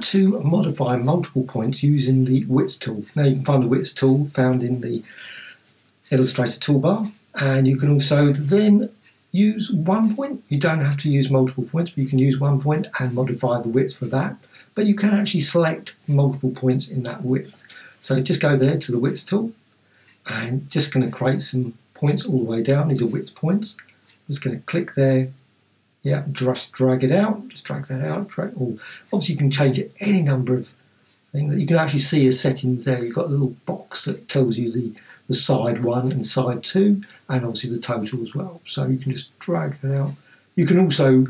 to modify multiple points using the width tool. Now you can find the width tool found in the Illustrator toolbar and you can also then use one point. You don't have to use multiple points, but you can use one point and modify the width for that. But you can actually select multiple points in that width. So just go there to the width tool and just going to create some points all the way down. These are width points. I'm just going to click there. Yeah, just drag it out. Just drag that out. Drag, or obviously, you can change any number of things. That you can actually see your settings there. You've got a little box that tells you the the side one and side two, and obviously the total as well. So you can just drag that out. You can also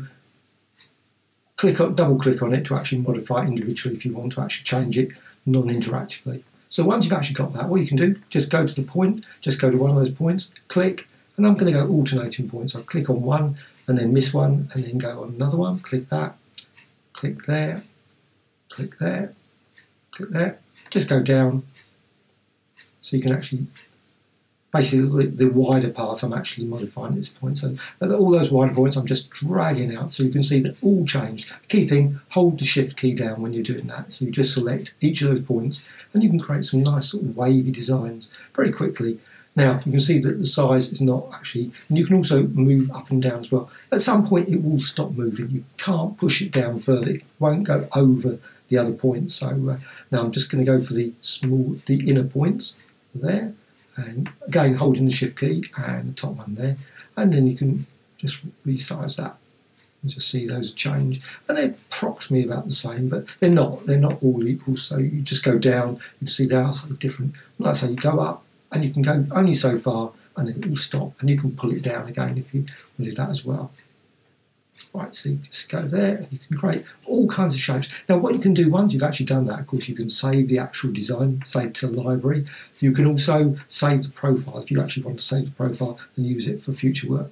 click on, double click on it to actually modify it individually if you want to actually change it non-interactively. So once you've actually got that, what you can do, just go to the point, just go to one of those points, click, and I'm going to go alternating points. I'll click on one and then miss one and then go on another one, click that, click there, click there, click there, just go down so you can actually basically the wider part I'm actually modifying at this point. So all those wider points I'm just dragging out so you can see that all changed. Key thing, hold the shift key down when you're doing that. So you just select each of those points and you can create some nice sort of wavy designs very quickly. Now you can see that the size is not actually, and you can also move up and down as well. At some point it will stop moving. You can't push it down further. It won't go over the other points. So uh, now I'm just going to go for the small, the inner points there and again holding the shift key and the top one there and then you can just resize that and just see those change and they're approximately about the same but they're not they're not all equal so you just go down you see they are slightly different like I say you go up and you can go only so far and then it will stop and you can pull it down again if you want to do that as well Right, so you just go there and you can create all kinds of shapes. Now, what you can do once you've actually done that, of course, you can save the actual design, save to a library. You can also save the profile if you actually want to save the profile and use it for future work.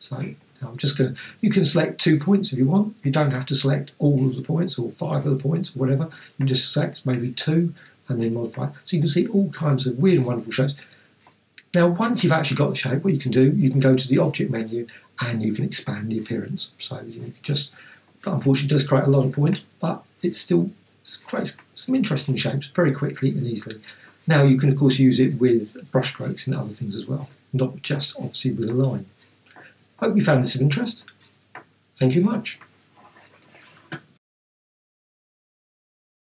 So I'm just going to, you can select two points if you want. You don't have to select all of the points or five of the points or whatever. You can just select maybe two and then modify. So you can see all kinds of weird and wonderful shapes. Now, once you've actually got the shape, what you can do, you can go to the object menu and you can expand the appearance. So you can just, unfortunately, does create a lot of points, but it still creates some interesting shapes very quickly and easily. Now you can of course use it with brushstrokes and other things as well, not just obviously with a line. Hope you found this of interest. Thank you much.